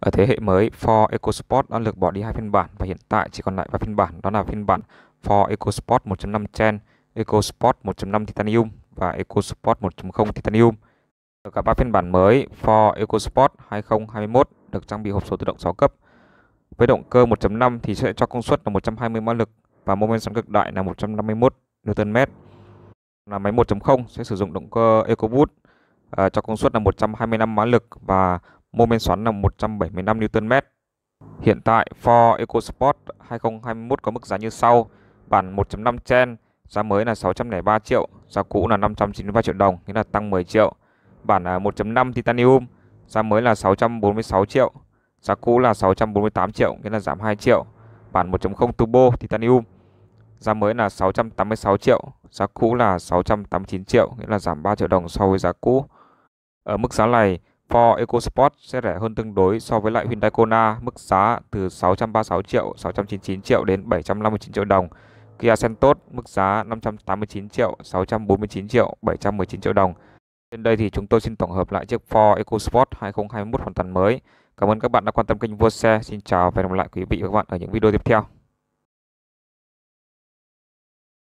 Ở thế hệ mới, Ford EcoSport đã lược bỏ đi hai phiên bản và hiện tại chỉ còn lại ba phiên bản, đó là phiên bản Ford EcoSport 1.5 Gen, EcoSport 1.5 Titanium và EcoSport 1.0 Titanium. Ở cả ba phiên bản mới, Ford EcoSport 2021 được trang bị hộp số tự động 6 cấp. Với động cơ 1.5 thì sẽ cho công suất là 120 mã lực và mô men xoắn cực đại là 151 Nm. Là máy 1.0 sẽ sử dụng động cơ EcoBoost uh, cho công suất là 125 mã lực và mô men xoắn là 175 Nm. Hiện tại Ford EcoSport 2021 có mức giá như sau. Bản 1.5 Chen giá mới là 603 triệu, giá cũ là 593 triệu đồng, nghĩa là tăng 10 triệu. Bản à, 1.5 Titanium giá mới là 646 triệu, giá cũ là 648 triệu, nghĩa là giảm 2 triệu. Bản 1.0 Turbo Titanium giá mới là 686 triệu, giá cũ là 689 triệu, nghĩa là giảm 3 triệu đồng so với giá cũ. Ở mức giá này, Ford EcoSport sẽ rẻ hơn tương đối so với lại Hyundai Kona, mức giá từ 636 triệu, 699 triệu đến 759 triệu đồng. Kia Seltos mức giá 589 triệu, 649 triệu, 719 triệu đồng. Trên đây thì chúng tôi xin tổng hợp lại chiếc Ford EcoSport 2021 hoàn toàn mới. Cảm ơn các bạn đã quan tâm kênh Vua Xe. Xin chào và hẹn gặp lại quý vị và các bạn ở những video tiếp theo.